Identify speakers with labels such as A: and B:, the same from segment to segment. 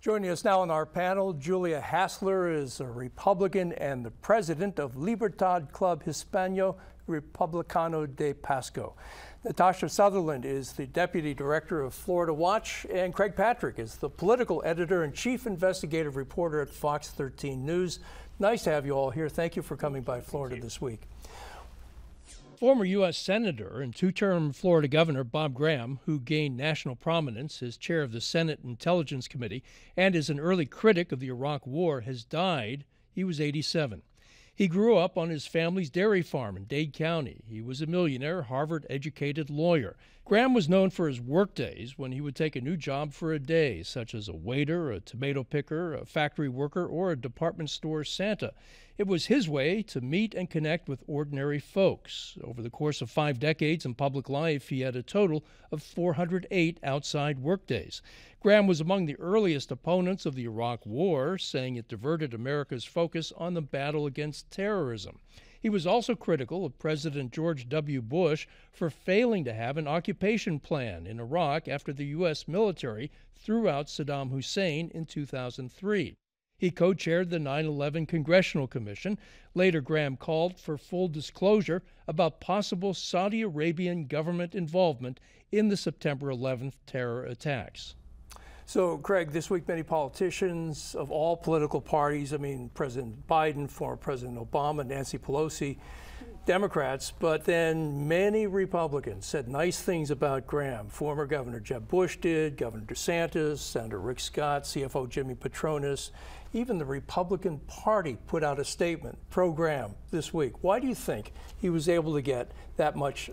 A: Joining us now on our panel, Julia Hassler is a Republican and the president of Libertad Club Hispano Republicano de Pasco. Natasha Sutherland is the deputy director of Florida Watch, and Craig Patrick is the political editor and chief investigative reporter at Fox 13 News. Nice to have you all here. Thank you for coming by Florida this week. Former U.S. Senator and two term Florida Governor Bob Graham, who gained national prominence as chair of the Senate Intelligence Committee and is an early critic of the Iraq War, has died. He was 87. He grew up on his family's dairy farm in Dade County. He was a millionaire, Harvard educated lawyer. Graham was known for his workdays when he would take a new job for a day, such as a waiter, a tomato picker, a factory worker, or a department store Santa. It was his way to meet and connect with ordinary folks. Over the course of five decades in public life, he had a total of 408 outside workdays. Graham was among the earliest opponents of the Iraq War, saying it diverted America's focus on the battle against terrorism. He was also critical of President George W. Bush for failing to have an occupation plan in Iraq after the U.S. military threw out Saddam Hussein in 2003. He co chaired the 9 11 Congressional Commission. Later, Graham called for full disclosure about possible Saudi Arabian government involvement in the September 11th terror attacks. So, Craig, this week many politicians of all political parties, I mean, President Biden, former President Obama, Nancy Pelosi, Democrats, but then many Republicans said nice things about Graham. Former Governor Jeb Bush did, Governor DeSantis, Senator Rick Scott, CFO Jimmy Patronis. Even the Republican Party put out a statement pro Graham this week. Why do you think he was able to get that much,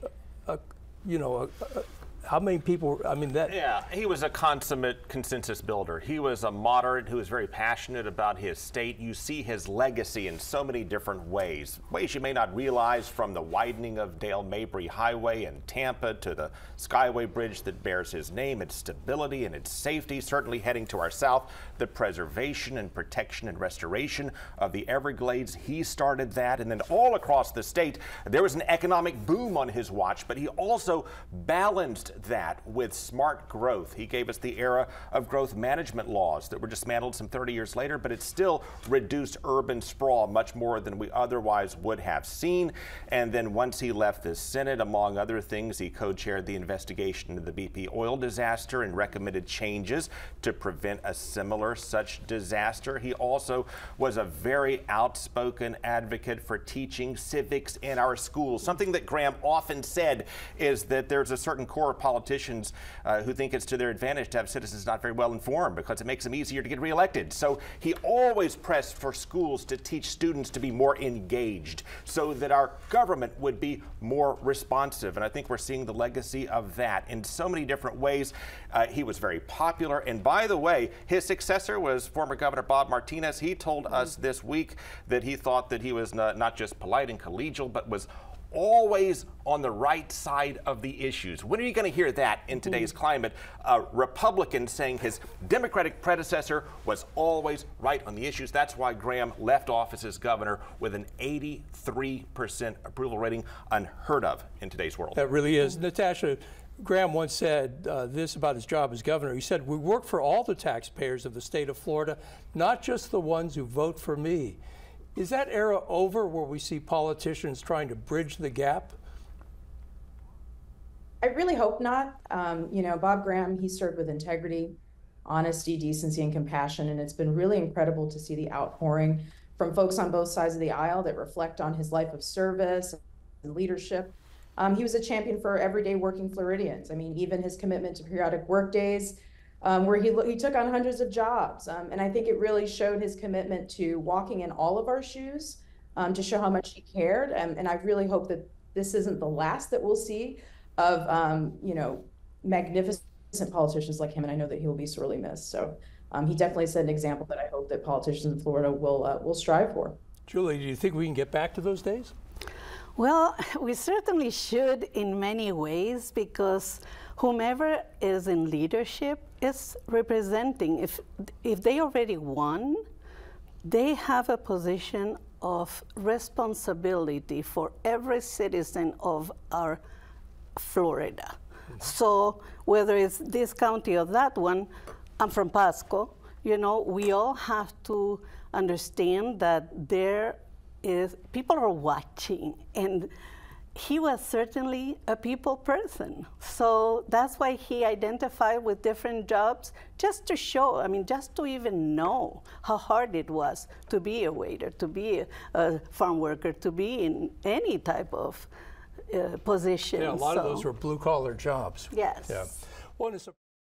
A: uh, you know, uh, how many people? I mean, that.
B: Yeah, he was a consummate consensus builder. He was a moderate who was very passionate about his state. You see his legacy in so many different ways, ways you may not realize from the widening of Dale Mabry Highway in Tampa to the Skyway Bridge that bears his name, its stability and its safety, certainly heading to our south, the preservation and protection and restoration of the Everglades. He started that. And then all across the state, there was an economic boom on his watch, but he also balanced that with smart growth. He gave us the era of growth management laws that were dismantled some 30 years later, but it still reduced urban sprawl much more than we otherwise would have seen. And then once he left the Senate, among other things, he co-chaired the investigation into the BP oil disaster and recommended changes to prevent a similar such disaster. He also was a very outspoken advocate for teaching civics in our schools. Something that Graham often said is that there's a certain core of politicians uh, who think it's to their advantage to have citizens not very well informed because it makes them easier to get reelected. So he always pressed for schools to teach students to be more engaged so that our government would be more responsive. And I think we're seeing the legacy of that in so many different ways. Uh, he was very popular. And by the way, his successor was former Governor Bob Martinez. He told us this week that he thought that he was not, not just polite and collegial, but was always on the right side of the issues. When are you going to hear that in today's mm-hmm. climate? A Republican saying his Democratic predecessor was always right on the issues. That's why Graham left office as governor with an 83% approval rating, unheard of in today's world.
A: That really is. Natasha, Graham once said uh, this about his job as governor. He said, We work for all the taxpayers of the state of Florida, not just the ones who vote for me. Is that era over where we see politicians trying to bridge the gap?
C: I really hope not. Um, you know, Bob Graham, he served with integrity, honesty, decency, and compassion. And it's been really incredible to see the outpouring from folks on both sides of the aisle that reflect on his life of service and leadership. Um, he was a champion for everyday working Floridians. I mean, even his commitment to periodic work days, um, where he, he took on hundreds of jobs. Um, and I think it really showed his commitment to walking in all of our shoes um, to show how much he cared. And, and I really hope that this isn't the last that we'll see of, um, you know, magnificent politicians like him. And I know that he will be sorely missed. So um, he definitely set an example that I hope that politicians in Florida will, uh, will strive for.
A: Julie, do you think we can get back to those days?
D: Well, we certainly should in many ways because whomever is in leadership is representing, if, if they already won, they have a position of responsibility for every citizen of our Florida. Mm -hmm. So whether it's this county or that one, I'm from Pasco, you know, we all have to understand that there is people are watching and he was certainly a people person. So that's why he identified with different jobs just to show, I mean, just to even know how hard it was to be a waiter, to be a, a farm worker, to be in any type of uh, position.
A: Yeah, a lot of those were blue collar jobs.
D: Yes.
A: Yeah. It's a